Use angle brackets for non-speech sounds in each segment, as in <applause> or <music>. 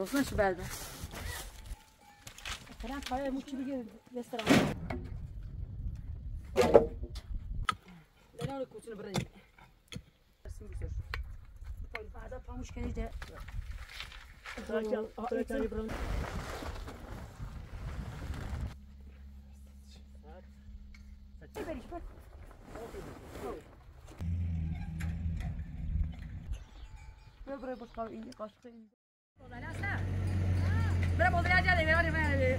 Dolsun şu belbe. Kıran paraya muçu bir gibi restoran. Ben onu kutusunu bırakayım. Arada pamuş kendi de. Ver iş bak. Böyle buraya boş kalın. Kaşıkla indi. Espera, potrà già deve fare fare.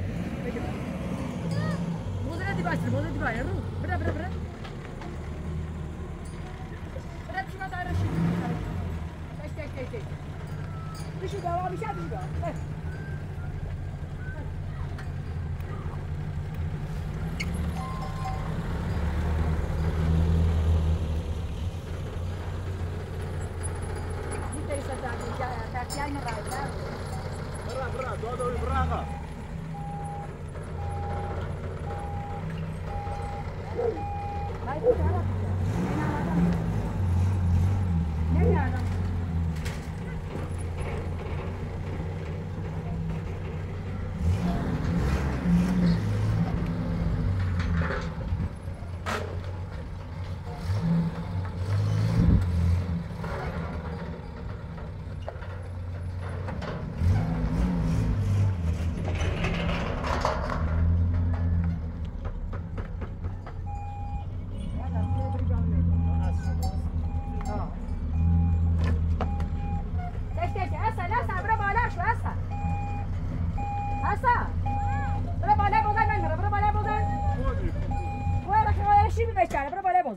Potrà di basta, potrà di fare, no? Espera, espera, espera. Espera, ci vado a riuscire. Stai, stai, stai, stai. Riuscito, va, mi sa, riuscito.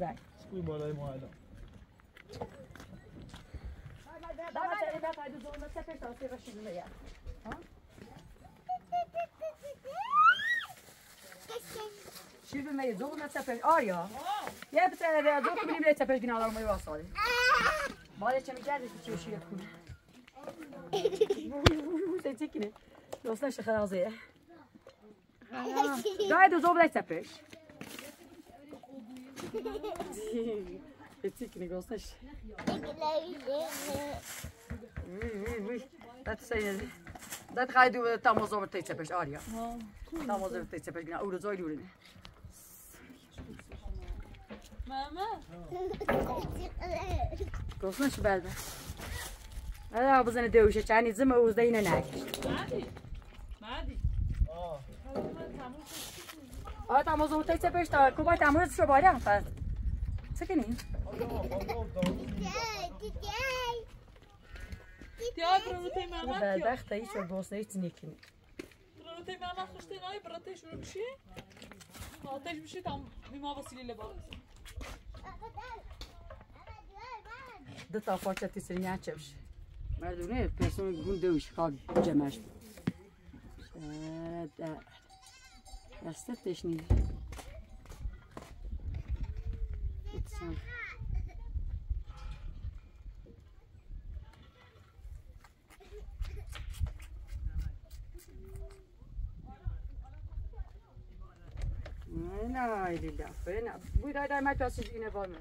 زنگ خوبی بالای ما الان Şirin meyi zogun da sefer ar ya. Ya bir tane de zok bilim de sefer gün alalım eyvah sari. Bari çemi geldi ki çeşi yakın. Sen çekini. Dostlar şaka razı ya. Gayet zor bir sefer. Tzatziki gostoshe. Dat zei Dat ga je doen, tam als over tijd hebben, Aria. Tam over tijd hebben, nou, dat zou je doen. Mama. trouwens je bent Gostoshe belde. هذا بزن دوشة يعني زما وزدينا ناكل. مادي مادي. اه. Olha, tá, mas eu tenho que ser pestão. Como vai estar muito de trabalho, rapaz? Isso aqui nem. Teatro, não tem mamãe. Vai dar, tá isso, eu gosto desse nick. Não tem mamãe, eu gostei, não, e para ter juro que sim. Não, tem bicho, então, me mova se lhe levar. ده تا پارچه تیسرینه چه بشه مردونه پیسون گون دوش خواب جمعش بود Дастай дэш нэг. Утсан. Nej, det är därför. Vi där där med oss inne var nu.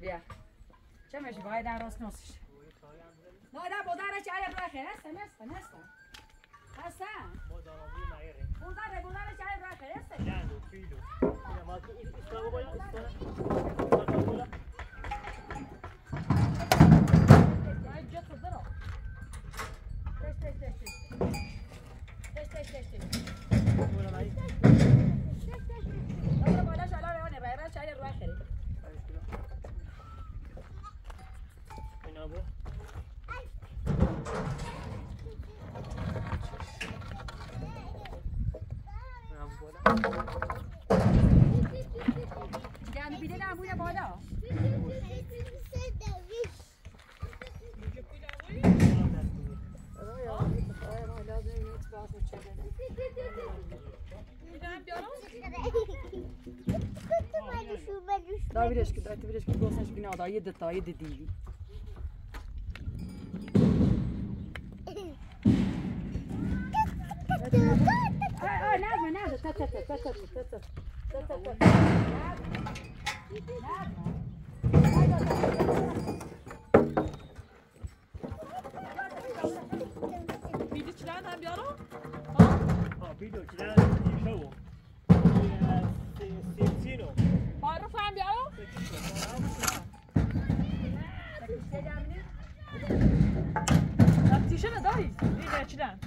بیا چه میشه باید در راست نوستش نه نه بودارش عرب راخه هستم هستم هستم Hasta. Bundan da bundan da çay bırak esse. Yani kilo. Ya matu istago boya istago. Istago boya. Ay çok kızdır o. Test test test. Test test test. Buyurun ay. Da vidiš, da ti vidiš kako sam špinao, da jede ta, jede divi. Aj, nazme, nazme, ta, ta, ta, ta, ta, ta, ta, bir ara. Ha, video, çileğe bir şey o. Bağırır falan bir ayol. Yaptı işe ne dayı? Bir de içinden.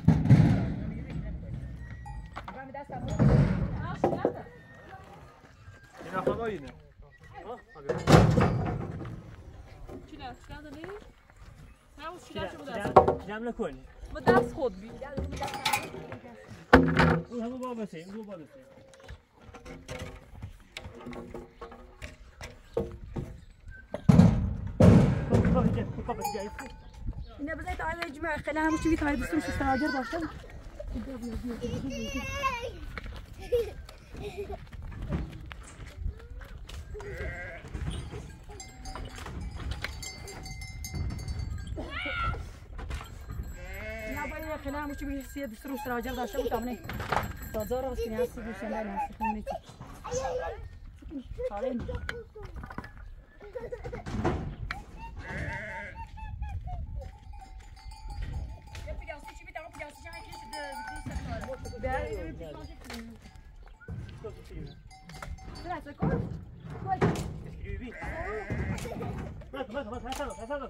Yine hava yine. Ha? Çiler, çiler de ne? Ha, o çiler çabuk dersin. Çilemle koyun. Bu ders kod bir. Bu hamı babasıyım, bu babasıyım. خلاها مش بيت بس مش استاجر باشا خلاها مش بيت سيد سروس راجل باشا وتامني Bazar olsun ya sizi senden sıkın ne çık. Kalın. Grazie, come? Scrivi. Guarda, guarda, guarda, guarda, guarda.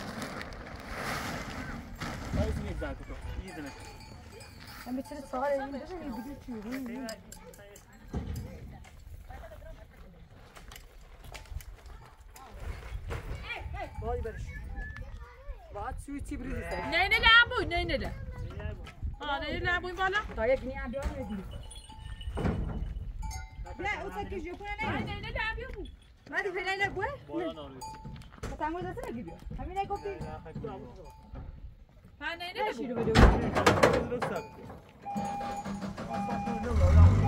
سکی نیست انا اللي بس القوزي خودی همین ابو یعنی یا خیلی سکی نه نبیو چه سیاسی من بتصير تصور يعني ده اللي بدي تشوفين بعد شو تبرد نه نه لعبوی نه نه نه آه نه لعبوی بالا طيب جنيه عم بيعمل يدي لا وتسكي جوكونا نه نايم نه لعبوی ما دي فينا لك Ha ne ne bu? Kaç euro veriyor? 100 lira. Bak bak ne oluyor lan.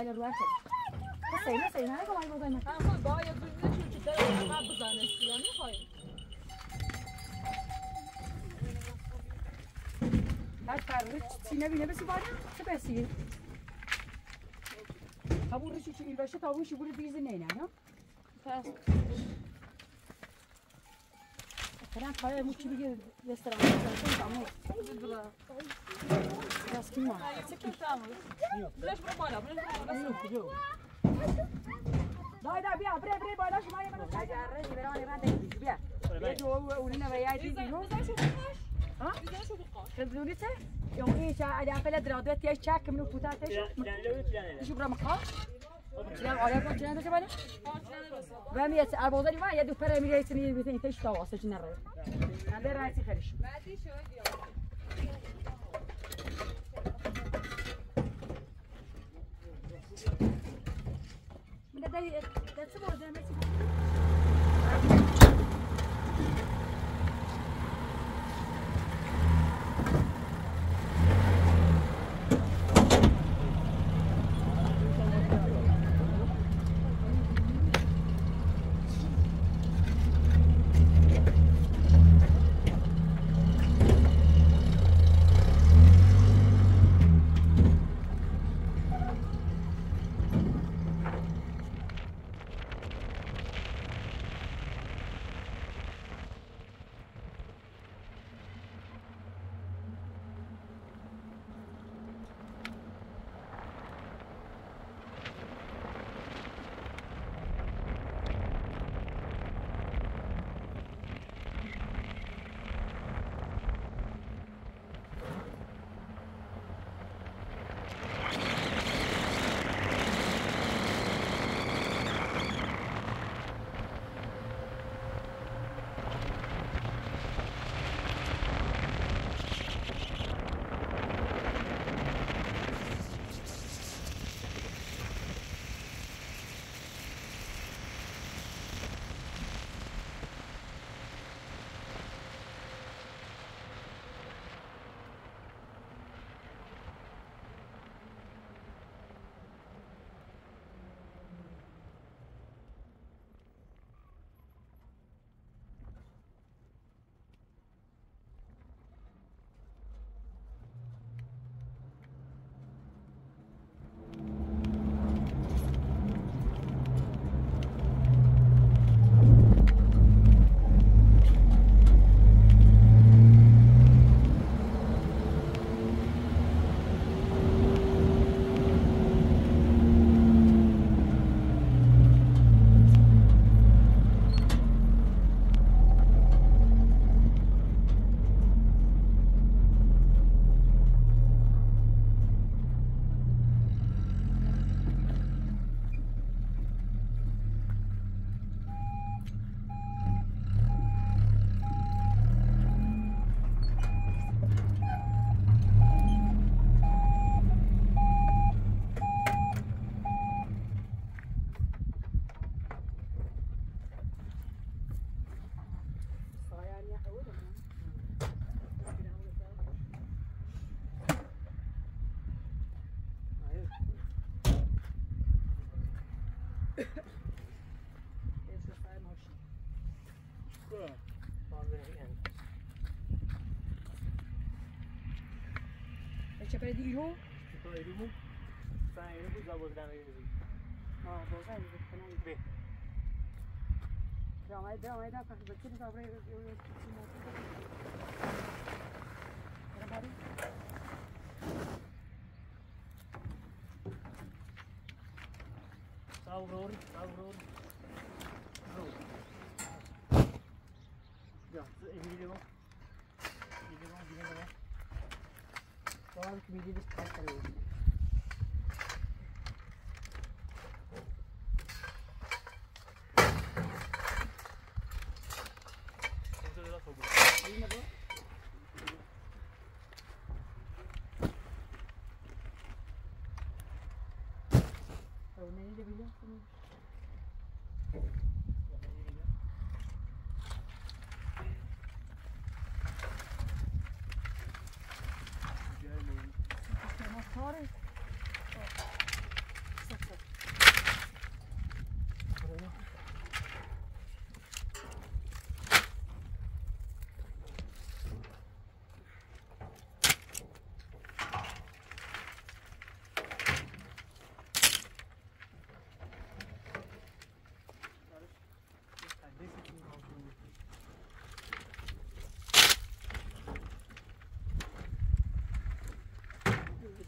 اما باید چه چیزایی رو قبل بزنه یا میخوایی بعد فرقی چی نبینه بسی باید چه بسی تابون ریشی چی باشه تابون شی بوده دیزی نه نه kaya mu çivi gibi restoran yapıyorsun tamam. Biraz چه کتامو بلاش برو بالا بلاش برو بالا Dai dai bia, bre bre بالا شما یه منو جاره دیگران من دیگه بیا. یه جو ویا دیگه نو. ها؟ خدونی چه؟ يوم ايه شا على فلا درادات يا شاك منو فوتاتش. شو برا مقا؟ شلون عليكم شلون انت شباب؟ وهم يس البوزاني ما يدو فرا ميري سني بيتين تيش تواصل جنرا. عندي رايتي خرش. من ده ده ده سبور ده ما Jeszcze Czekaj, dużo? Czekaj, dużo? Czekaj, dużo, zawodzamy. No, zawodzamy, zawodzamy. Давай, давай, да, как бы, через добрый, я уже спустил. Работай. Sauror, Sauror. So. Ja, so irgendwie noch. Слава, победили с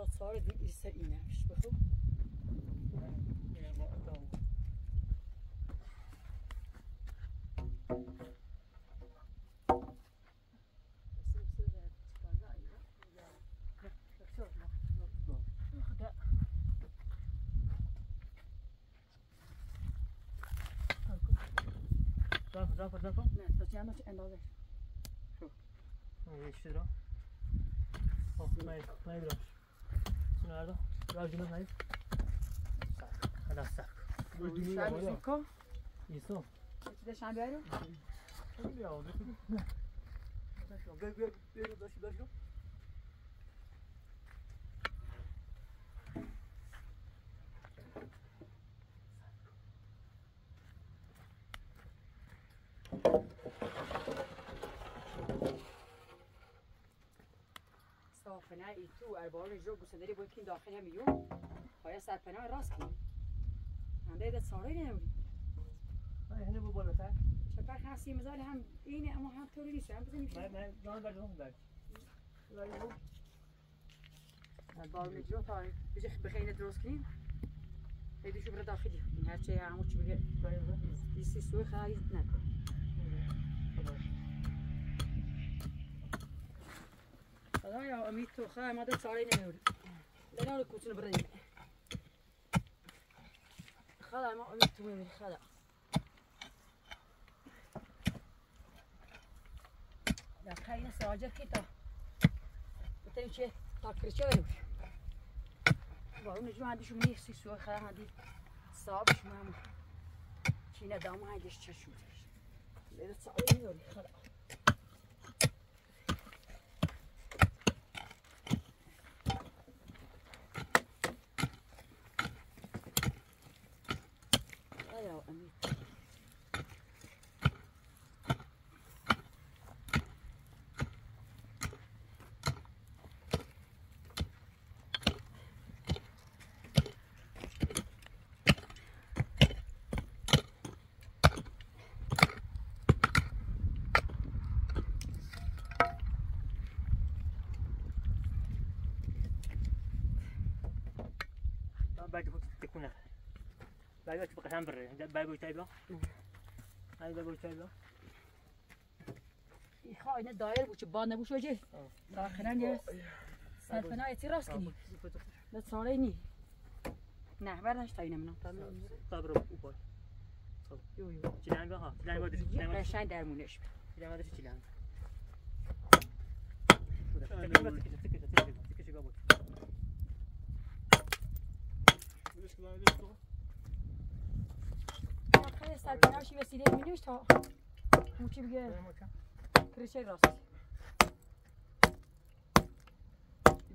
تا سال دیگه ایسته اینش بخو Zafer, zafer, zafer. نه تا چند ماش اندازه Geçti ra. Bak, hayır, hayır biraz. Şunu Nerede? Biraz dümen hayır. Hadi sak. Sen bizim kom. İso. Kaçı da şan bir ayrı? Tabii ya vem vem, gel. Gel gel. Gel gel. ای تو اربار جو گسدری باید که داخل هم یو باید سرپناه راست کنی هنده ده ساره Hayır, hani bu balık ha? چپر خاصی مزال هم اینه اما هم طوری نیست هم بزنیم Ben ben daha da canım belki. Şurayı bu. اربار مجرو تا بجی بخینه درست کنیم ایدو شو بره داخلی هرچه همو چی بگه Şurayı bu. دیسی سوی خواهی نکن خدایا امید تو خواه ما ده ساره نمیوری لینا رو کوچنو بردیم خدا ما امید تو میوری خدا در خیلی سراجه کی تا بتایی چه تا کرچه بریم بارون نجمع هندیشو میسی سوی خواه هندی صاحبش مامو چینه دامو هندیش چه شودش لینا ساره نمیوری خدا خدا cometido. بعد كنت تكون برا بعد بوي تايبا بعد بوي تايبا این خواهی دایر بود که با نبوش وجه داخلا یه سرفنا ایتی راست کنی ده ساله نی نه برداشت تا اینم صبر وباي یو یو چیلنگا ها چیلنگا دش چیلنگا قشنگ درمونش بید سر کنار وسیله میلیش تا موچی بگه کرشه راست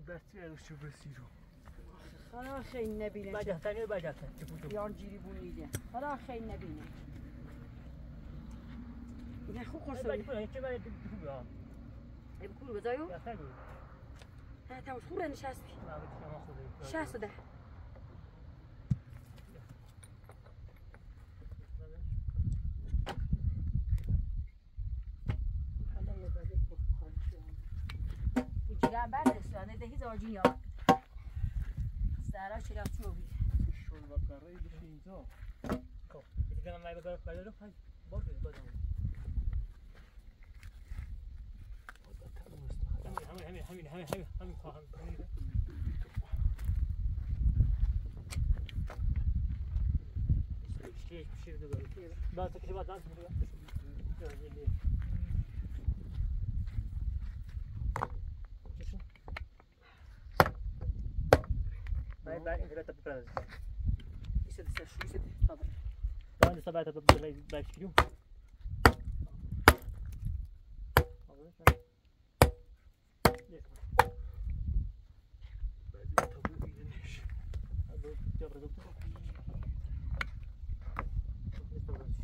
بستی ارشو بسیرو خدا خیلی نبینه بجهتنی بجهتن یار جیری بونیده خدا خیلی نبینه نه خوب خورسونی ای بکور بزایو؟ نه تماش خوره نشست شست ده de hiç orcun yok. Sara şirafçı oluyor. Şol bakarayı bir şey ince. اذا كان معي بقى بعد اروح برضه بدل همي همي همي همي همي همي فاهم ايش بشير دقائق بعد دانس بعد بعد انت Najbardziej prawie. I wtedy chcesz, i wtedy, dobra. To będę sobie to dać krił.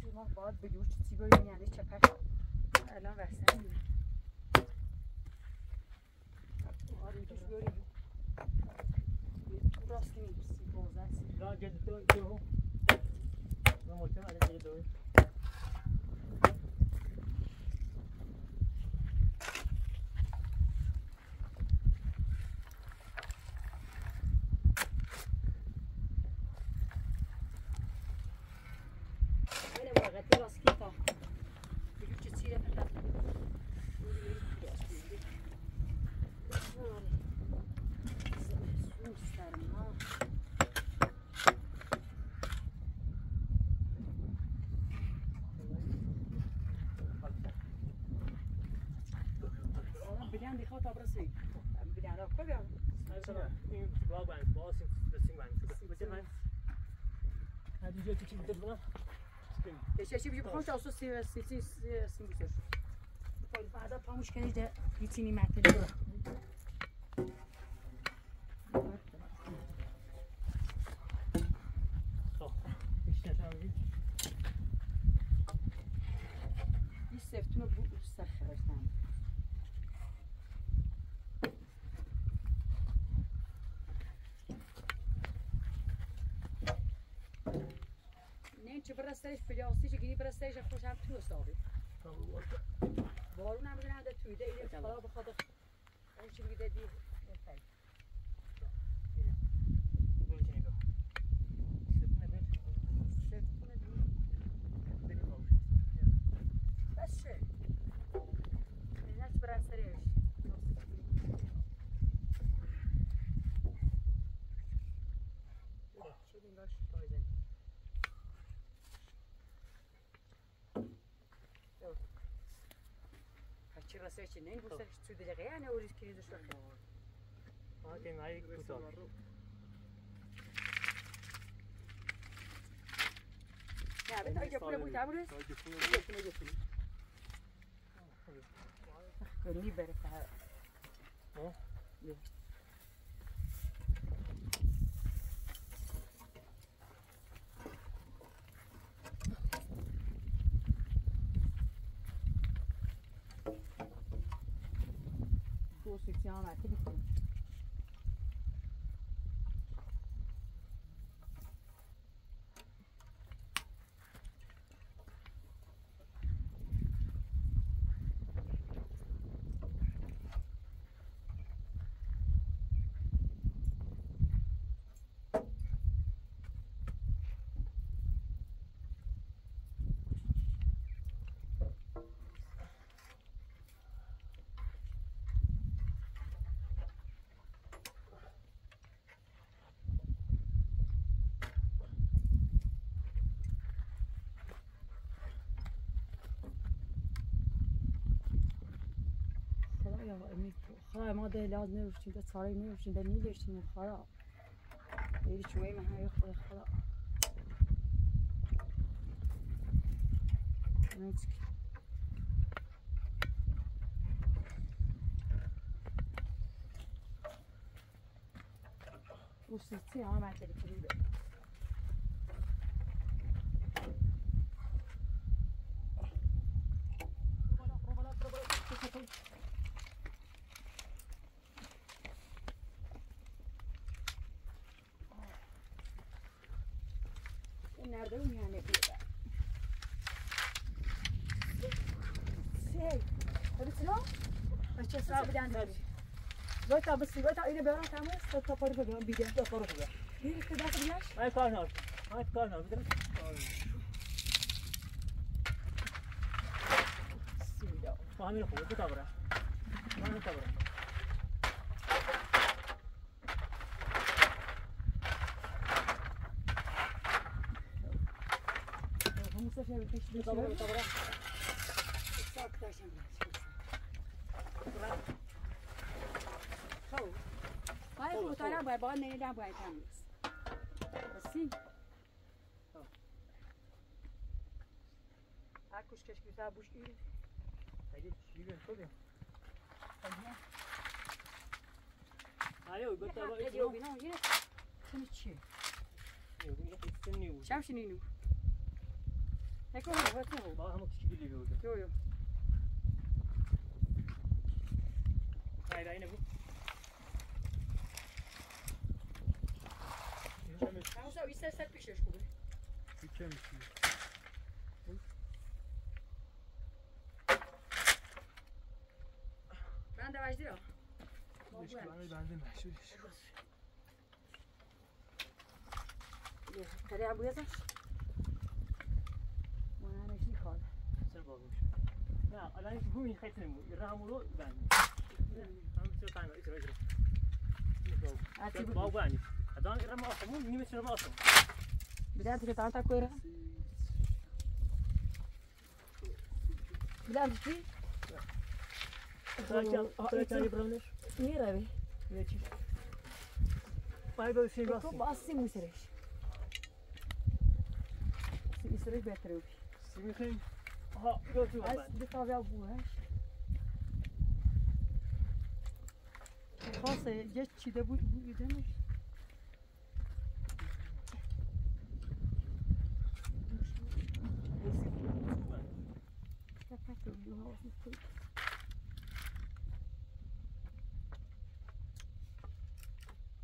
Şuna bağır, bir yurt içi böyle yani çeper. Elan versene. Arıyı düz böyle yurt. Rast gibi si bozarsa. لا جد تو جو ما مجتمع على جد دول Öyle Bilen de khat abrası. Bilen de koyuyor. هذا إن باب عن باص بس عن شو بس ما هذا جو تيجي بدنا Teşekkür bir خوش olsun siz siz siz siz bu söz. بعدا پاموش کنید می‌تونی متن إيش نسوي این سفتون رو بو سخرشتم پلیاستی چه گیری برستش خوش هم تو استابی بارون هم بزنم در توی ده ایده خدا بخواد اون چی میگه دی بس چه نه برستش چه بینگاش پایزن Kaçı rasa için ne bu sefer sürdürecek yani o riski de şu an. هذا معي كتاب Ya ben önce buraya bu tabure. Gönlü berek ha. Ha? Yok. Construction à téléphone. یا امی خواه ما ده لاز نروشتیم ده ساری نروشتیم ده نیلشتیم خرا بیری چوی من های خود خدا نمیچکی وسطی هم عدلی کنیده این nerede yani burada? Şey, tabii silah. Açısı abi dendi. Böyle bisi, böyle اینه برام تمام است تا پاره بگم بیده. تا کارو خوبه میری که دست بیاش؟ من کار نار من کار نار بدم سیدا. ما همین خوبه دو تا برم من دو تا برم همون سفر پیش دو تا خب باید خوبه، موتورم خوبه. باید باید نیدم باید هم نیست. بسی هر کش کش بیتر بوش ایره خیلی چی بیان تو بیان آره گفت با یه بینا یه چنی چیه؟ چم شنینو نکن رو باید نهو با همون چی بیلی بود aynı bu همون سا ایستر سر پیشش خوبه Tüken bitiyor. Ben de vajdi ra Beşiktaş'ı bende meşhur iş. Kare abu yazar Bana neşli kal sen bozmuş ya alan bu min khaytın bu rahamulu ben هم شو تعمل ايش رجل Ati ما bu بعني هذا رمى اصلا مو نيمة رمى اصلا Bilen tike tanta koyra Bilen tike تراجع تراجع برامنش Niye ravi? يجي خاصه یه چیده بود بودنش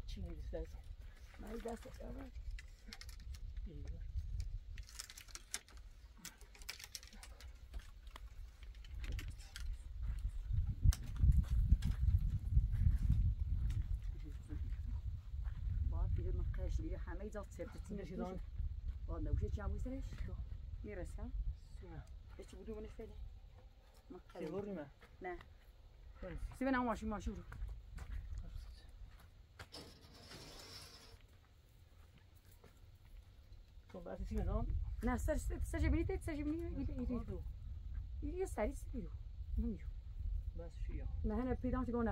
چی میریز دست؟ من دست دارم دیگه همه جا سرتتین چی دان بعد نوشه چی همون سرش می‌رسم سینا هیچ بودو منش فعلا ما سیگور قلم نیمه نه کنی سی بنا ماشی ماشی رو تو بعد چی میدان نه سر سر جبینی تیت سر جبینی ایده ایده رو ایده سری سری رو نمیرو بس شیا نه هنه پیدام چه گونه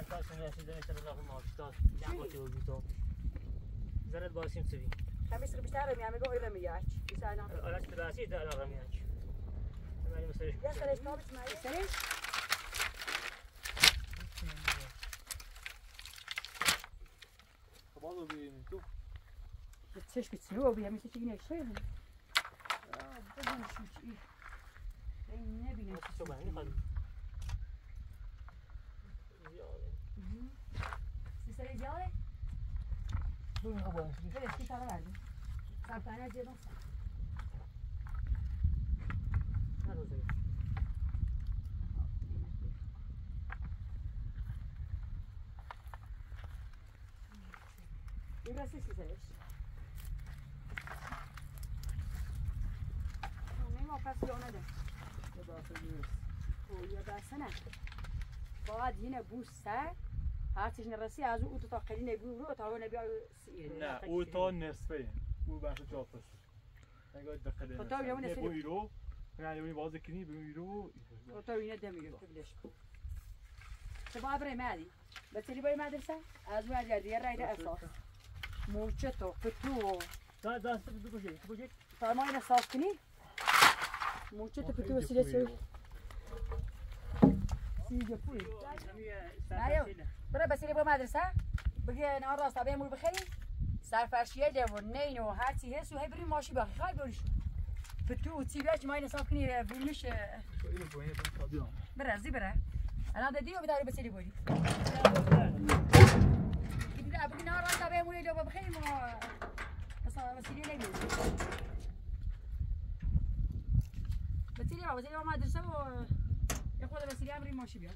زن تاسن رسید زن شد الله ما استاد جابت وجودو زرد باسم سبي خمیس رو بیشتر رمی همه گاهی رمی یاچ بیشتر نه اراش تراسي ده لا رمياج ما مسرش یا سرش تابش مایی سرش؟ Kabalı bir tu. به چشم سنو بیا میشه چیگی نشه هم بگم شو چی این نبینم. شو بعني خل سری زیاده ببین خب بله کی تارا بردی سرطانه جدون ندوزه این راستی چی سرش نمیما پس یا نده یه بحث نیست او یا دستنه باید اینه بوش سر هرچیش نرسی از او تا قلی نبی رو تا نبی نه او تا نصفه. او بحث جاپس نگاه دقیقه خب تا بیرون نه نصفه. بو ایرو نه یعنی باز کنی بو ایرو تو اینه دمیگه تو بلش سبا برای مادی بتری برای مدرسه؟ از اون اگر دیگه رایده اساس. موچه تو فتو دا دست بگو بگو بگو فرما اینه صاف کنی؟ موچه تو فتو وسیله سوی سیگه پوی. برای بسیاری با مدرسه بگه نه راست به امور بخری سرفرشیه ده و نین و هر چی هست و هی بریم ماشی بخی خواهی بریش فتو چی بیاش ما صاف کنی بیام بره زی بره الان دیدی و بداری بسیاری بودی دیدی بگی نه راست به امور جو بخری ما بسیاری ها بسیاری ها مدرسه و یه خود هم بریم ماشی بیاد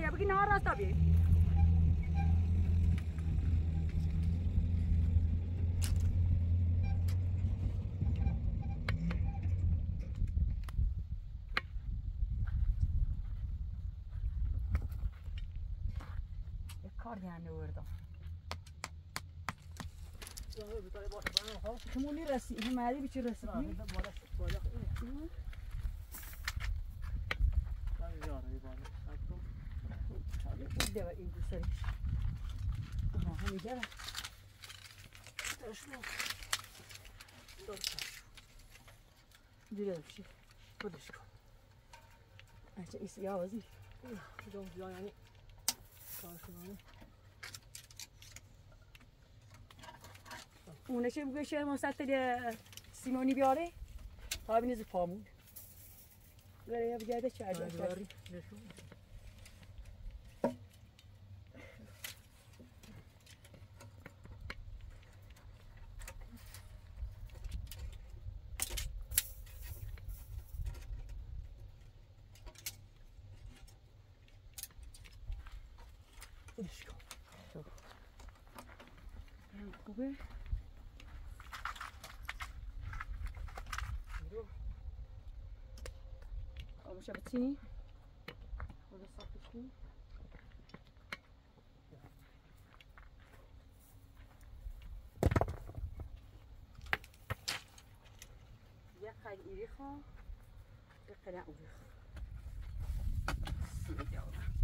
ya begini haras tabii. Kar yani orada. Şumuli resi, himari biçi şey resi. Ben de bana sıkılacak. Ben de yarayı bana. رسی ده این دو سری آها همیده را دیره بشی خودش کن اچه ایسی آوازی کدوم جا یعنی کارشون اونه چه بگوی شهر مستطل سیمونی بیاره تا بینیز پامون بره یا بگرده چه عجب وشبتيني وبصفي فيه يقل إليخو يقل أوليخو بسم الله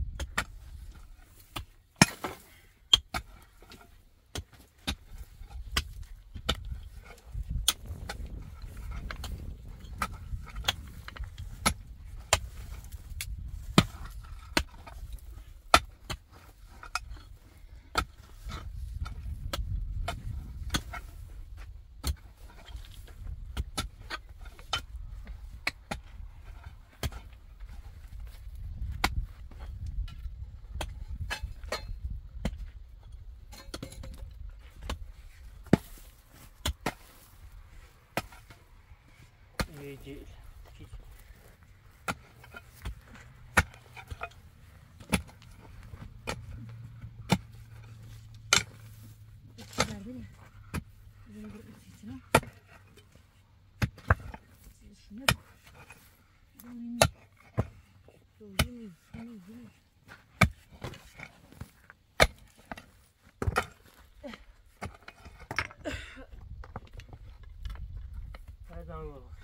یک خیلی اوری خواه Gel. Hadi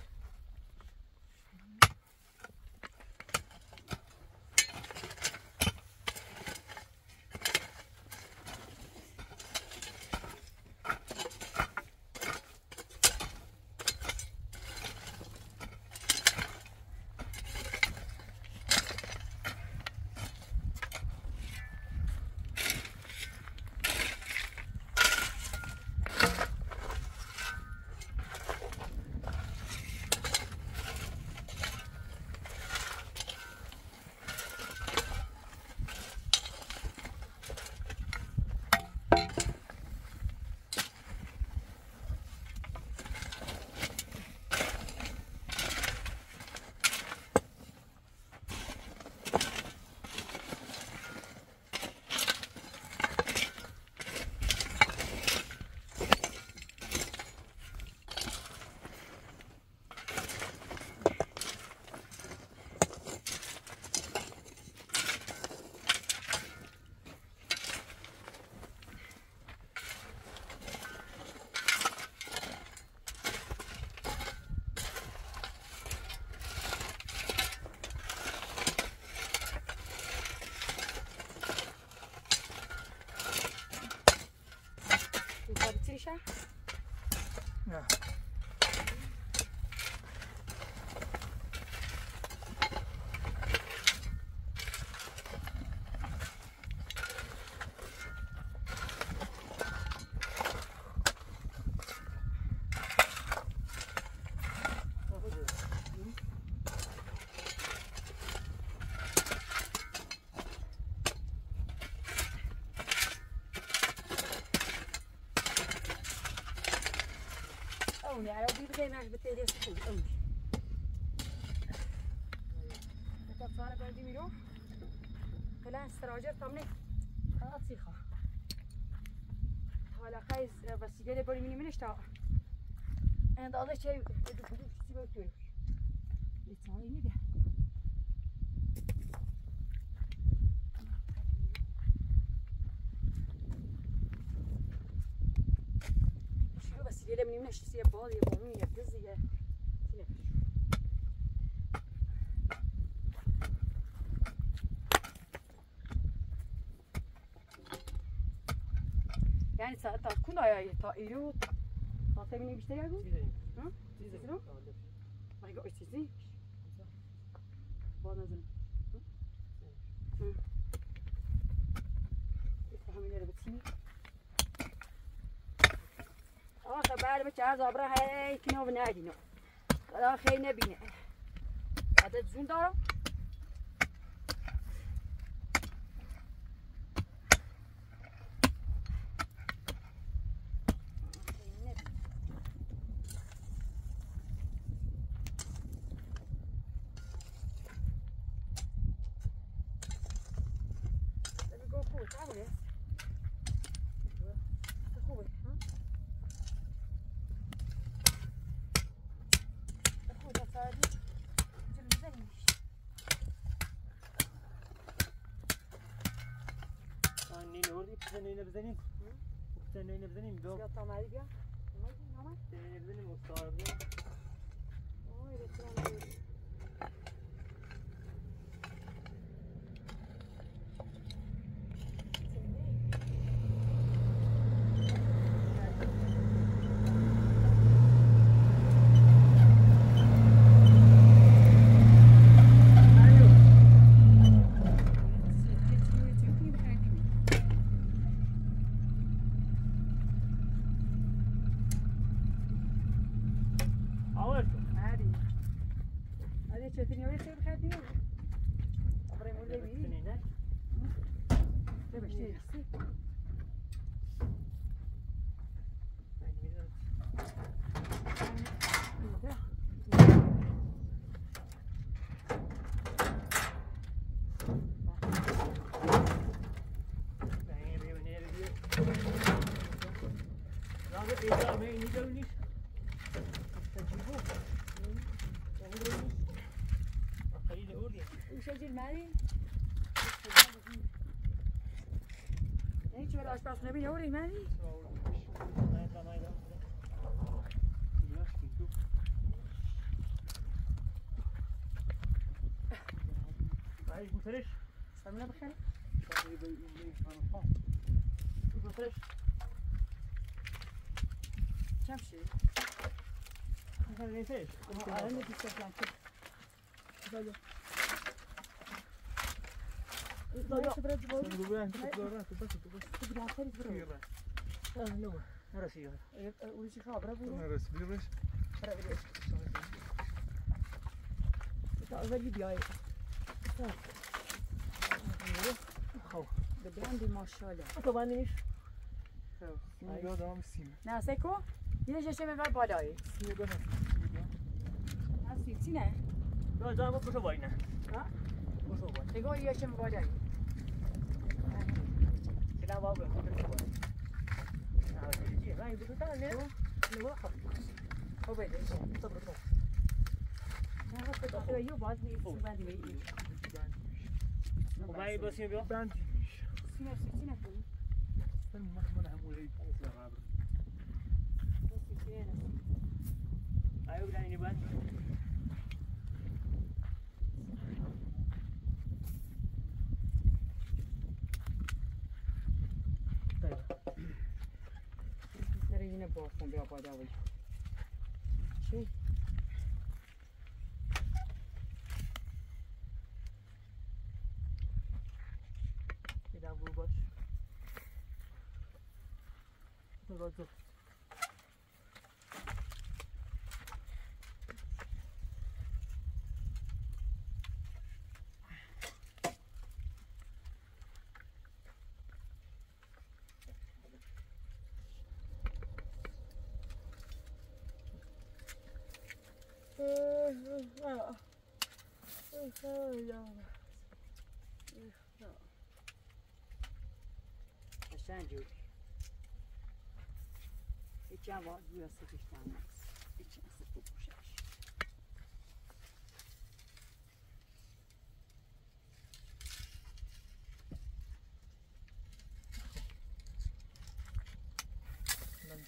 تا سال بردی میرو کلا استراجر تامنی خلاص سیخا حالا خیز وسیله بری مینی منش تا اندازه چه دو دو چیزی بکوی لیتانی میگه شو وسیله منی منش سیه بال یه بال یه گزی یه یعنی تا تا کن بیشتر یا گو چیزی ها اوی چیزی با نزن همین رو بتینی آخه بعد بچه از آبره هی کنو بنادینو خدا خیلی نبینه عدد زون دارم Let me go cool. That one is. خوبه ها؟ خوبه تا ساعتی اینجا بزنیمش آن پسن نینه بزنیم پسن نینه بزنیم دو. بیا تا مری بیا. اومدی نامد. نینه بزنیم. استار بزنیم وسجل معي هيك ولا أشباح نبي يوري معي سمنا بخير كم شيء أنا اللي بيستخدم كده لا خبرة جبال تبغى آخر برو وش خبرة برو برا بريش أول بياي بدي عندي ما شاء الله نه سکو یه جشه به بالایی نه سیتی نه بگو یه جشه به بالایی خب بده نه خب بده تو یو باز نیست بندی به این سینه سیتی نکنی سیتی نه نره اینه باز کن izine bastım bir yapacağım. Şey. Bir daha vur boş. Vur boş. جوری هیچ هم باید بیا سکش تنم هیچ هم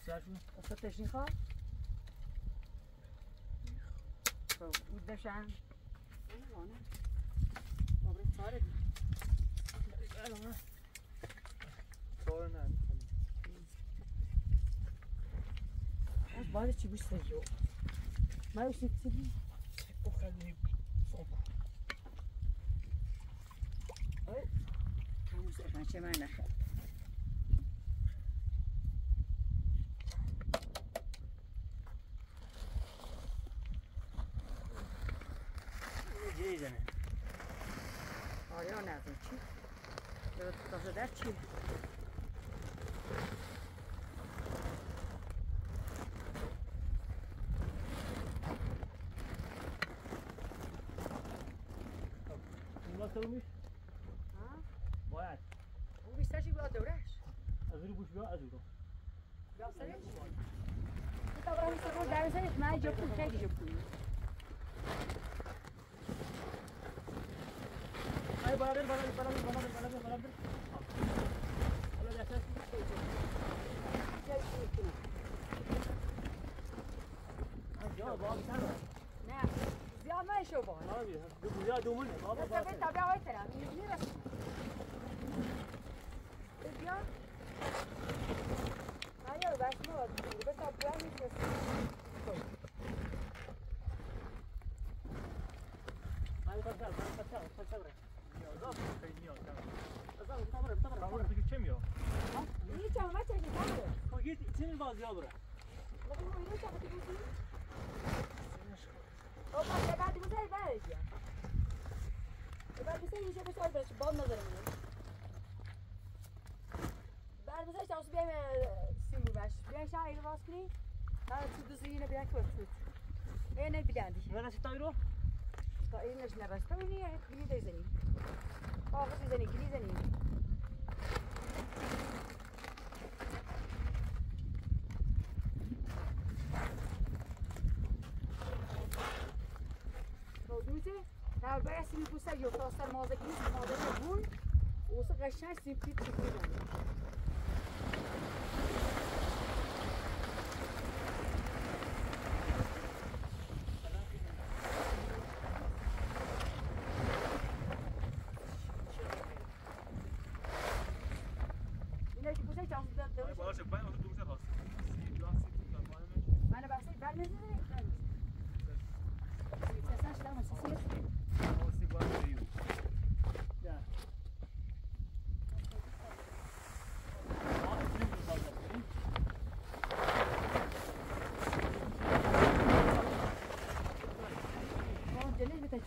güzel şunu. وسطش می‌خواد خب اون دشن آبره تاره از باید چی بوش سجو ما اوش نیتی Och خیلی صبح. هموز افن چه من نخد Gdzie idziemy? آره آن نزن چی؟ درست تازه در چی؟ Bunlar sarılmış. ها؟ Bayağı. او بیشتر چی بیاد دورش؟ Az önce bu şu az önce. یا سرش؟ تا برای سر در سرش من جا پول خیلی جا پول Hayır bana ver bana ver bana ver bana ver bana ver bana ver. Al hadi ateş. Ya baba sen ver. نه زیاد نشو با Abi bu ya dumun ne? Baba بس baba. به تابع های ترم می‌رسیم بیا آیا بس ما بس تابع می‌رسیم Hadi kaçar kaçar kaçar bre. نیاز خیلی نیاز دارم Kaçar tamam tamam. کامل دیگه چه میاد این چه ما چه می‌کنه Koy git içini baz ya bre. لكن هو يرجع بتقولي هو بعد بعد ما زي بعد يا بعد بس يجي بس أول بس بعد نظر منه بعد بس تاوس بيم سيمبل باش بيم شاعر واسكري هذا تدوس هنا بياك وتفوت هنا بلاندي Neresi tayro? این نش نرسته و نیه کلی دیزنی آقا دیزنی کلی زنی تو دوزه تا باید سیمی پوسته یا تاستر مازه کنی مازه بول اوسه قشنگ سیم پیت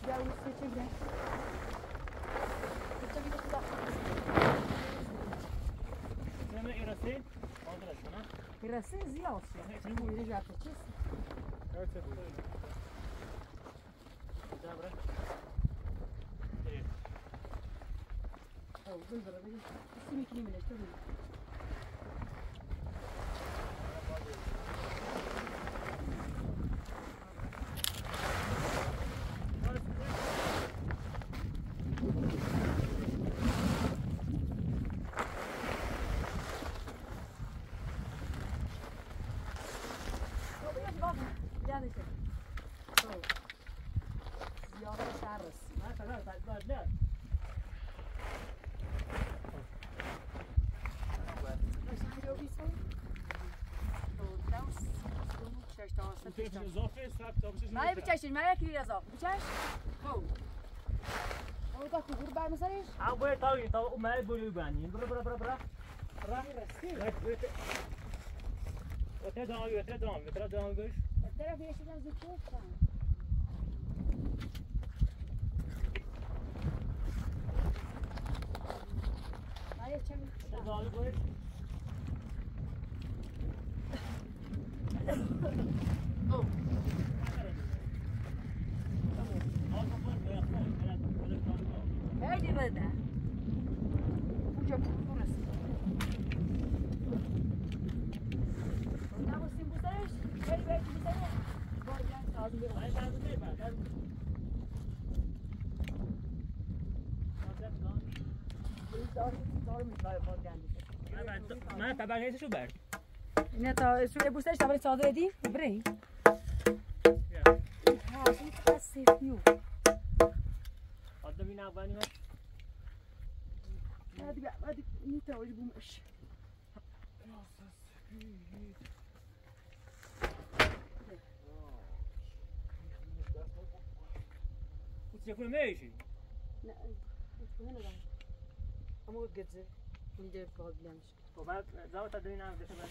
دلش به تجربه اون سه چه بده چه بده خدا Seme irası. Aldır aşkına. رسه زیاد شد این میره جات چیز Evet, evet. Bir daha bırak. Evet. او دل بره بگی سی می‌کنی منش تو بگی تو بگی باز یادش تو زیاد شهر رسی Ha kadar takip ne? قشنگ رو بیسون تو دست شش تا واسه بکشم اضافه سر تا بشه من بچشین من یک لیره اضافه بچش خب اون تا کدور برمیسریش هم باید تا تا اومد بولی بانی برو برو برو برو وتر من طبقه شو برد نه تا سوی بوستش تا برای صادر دی بری ها این خاص سیفیو آدم این اولی من هذه بقى هذه نيتا ولا بومش کسی کنه میشی لا هنا بقى اما جدز نيجي بقعد بلانش خب بعد زاو تا دوی نام دشه بعد.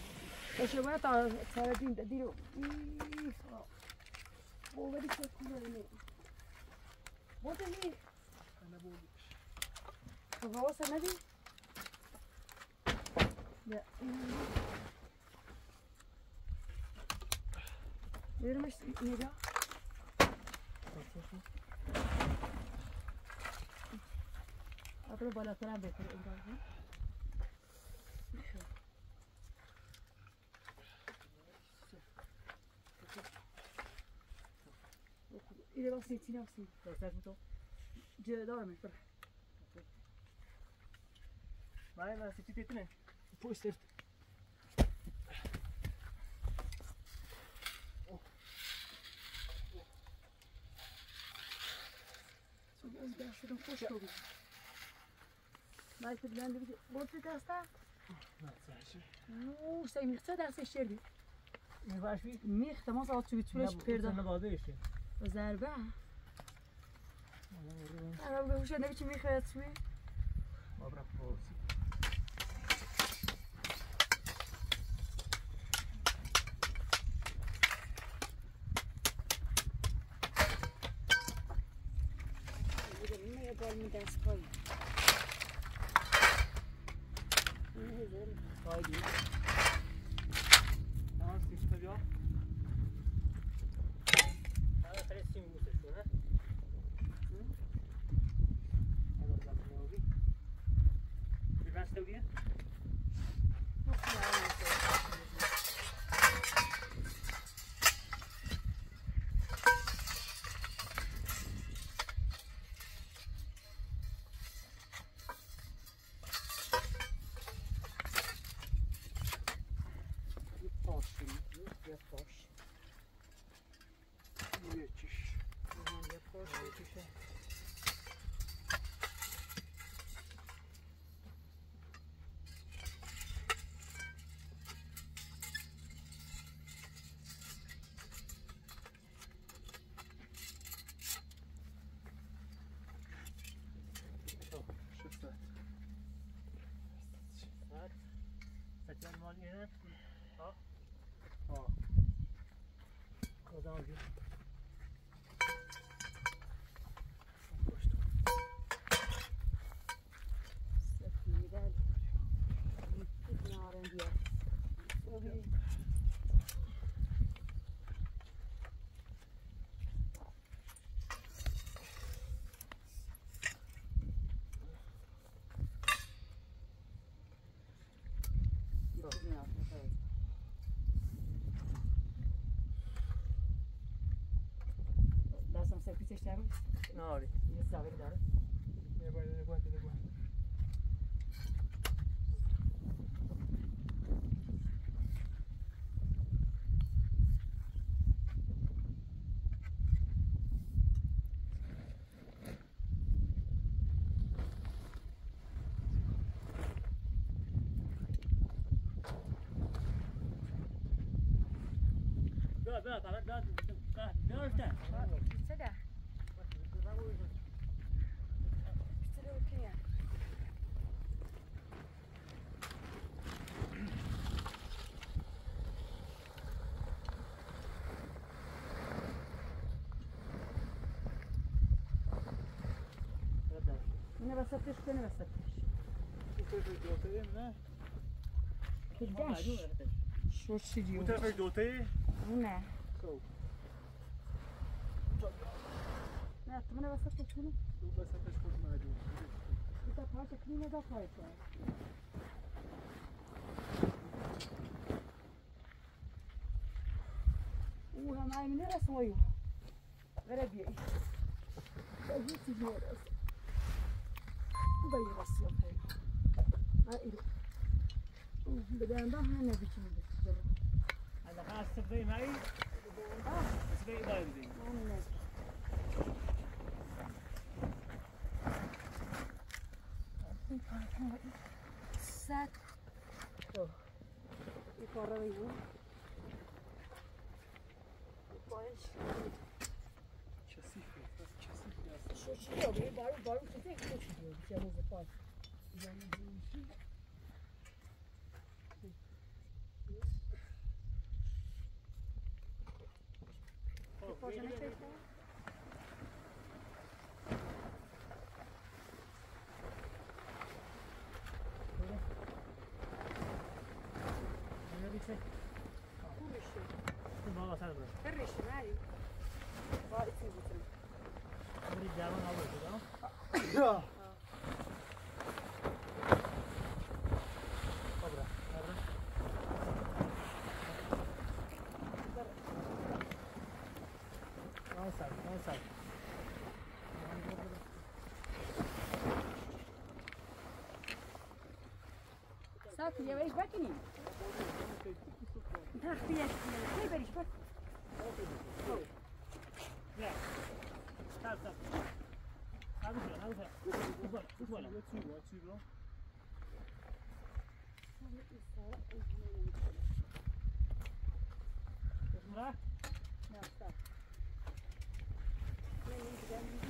ايش بقى تاع ساردين تديرو هو بدي شو كله هنا بوت لي انا هو سندي لا غير مش نيجا اقرب ولا تلعب بكره إذا بس نسيت نفسي درست تو جا دارم فرح من من سیتی تیتنه پوست افت Så jag ska se de första gången. Belki bilen de bir borç derste. Oo, sen mirte derse şerdi. میباش بی Mir tamam sağ tübü Ara bu hoşa ne biçim mir hayat tübü? بابرا Vorspielküche. So, Schiffsrad. Das Schiffsrad. Erklären wir mal hier. Ja. Oh. Go down here. Narenciye. Lasem se pice știam? Nori. Nu se avem dar. وسطش کنه وسطش اون طرف دوتایی نه کدش شو چی اون نه نه تو مناسبه چون مناسبه چون ماریو یه تا پارت کنیم داخل پایت. اوه من این را سویی ور بیایی. بایدی بیاریم از. بایدی راستیم. ای بیا اوه بدنبه هنریشون. Vas je opet. A idu. بدأنا ده هنا بيجي من بس هذا خلاص تبدأ معي بس بقى داير دي أنا Sat. Oh. Yukarı bu. Baş. کثیفه بس کثیفی هست Şu çıkıyor. Bir barı barı tutuyor. Bir de çıkıyor. Bir şey olmaz. Bak. Yani Położony czy jest Nerede? Kuruşu. Bu şey. şey. baba sen bırak. Kuruşu hadi. Var için getirin. Burayı devam alırız tamam? Ya. <laughs> Так, я варишь бакини? Да, ты я. Ты варишь бак. Да. Так, так. Hadi gel, hadi gel. Uzak, uzak. Açıyor, açıyor. Kızmıra? Ne yaptı? Ne yaptı?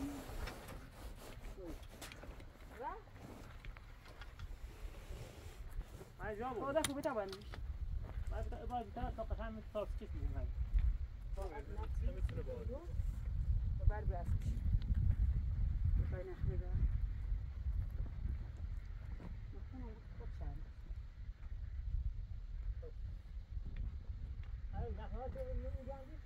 Da خوبه تابانش. بعد بعد ثلاث دقائق هم صار كيف من هاي. نمی‌تونه با بر بیاسش. بخوای نخمی دا. مکنم خوب شد. هاي نخوات من جانبي.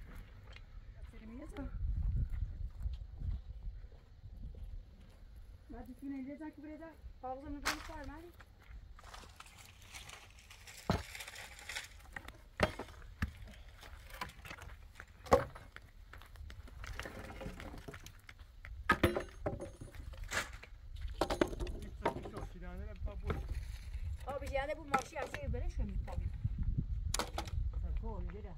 بعد تكون اینجا زن که بریده پاوزه نگاه کار herhalde bu marşı yazıyor böyle şöyle tabii. Bak o öyle de.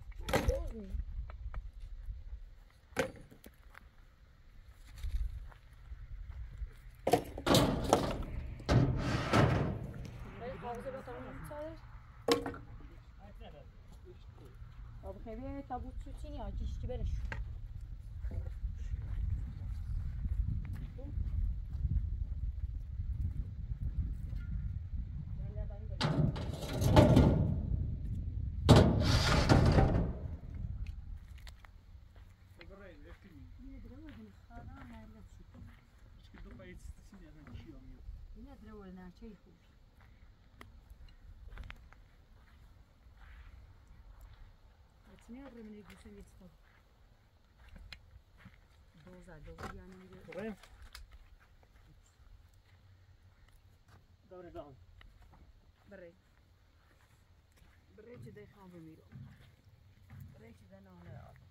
Abi evet, tabutçu için ya, kişi böyle şu. درول نه چه خوب Açını arımını güzel yetiştim. Doza, doza yani bir Buraya. Doğru devam. بري بري كده يخاف بميرو بري كده انا هنا وای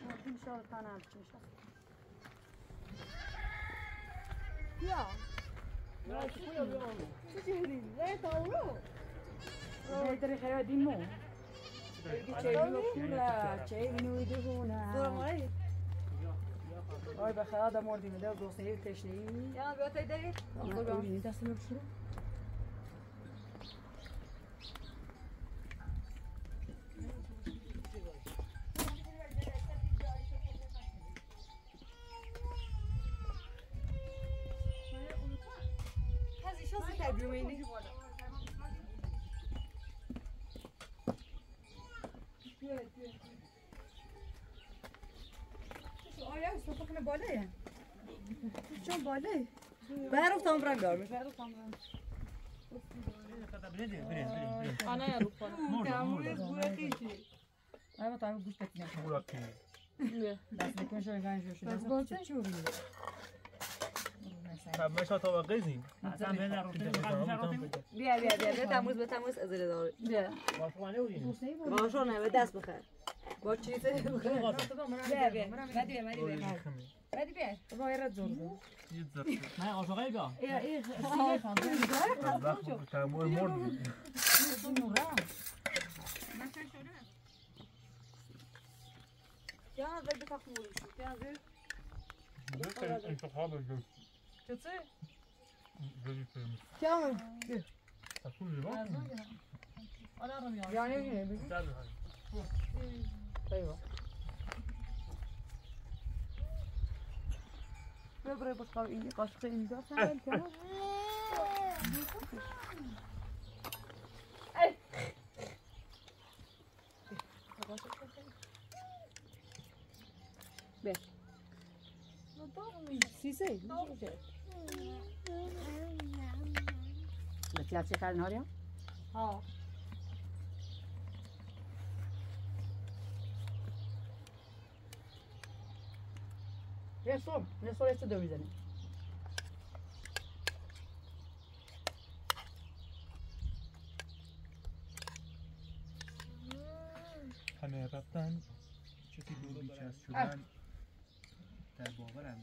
مردیم شاد تنم میشه بیا نه چی کنم بیام چی چهری؟ نه تاورو بهتری خیلی دیمو چه پولا چه نوی دهونه دورمایی آی به خیلی آدم مردیم ده گوسته تشنهی یا بیا تایی داری؟ ببینید دست بشورو چون بالای برفتم برم بیارم برفتم برم برید برید برید Ana ya rupa. آیا تو همه گوش بکنیم Bura ki. دست بکنیم شو گنج شو بس دست باشه. چه چوری Tabii meşa tava qezin. اصلا بیا بیا بیا به تموز به تموز از داره بیا باشو نه دست بخیر با چیز بخیر بیا بیا بدی بیا بدی بیا بدی بیا بابا یه رد زور زور Yid zat. نه عاشقای بیا ای ای خیلی خانده Bak bu tamu mord. یا بدی تخموری شو یا زیر Bu intikab ediyorsun. چطور؟ Böyle söylemiş. کیام Asıl ne var? Ana aram ya. یعنی نه بگی Tabii hani. ایوا ببره باش قاو این قاشق اینجا سنگل کنم به سیسه بچه هفته خیلی یه سوم یه دو می‌زنیم Hani raftan چیزی دور بیچست شدن در باورم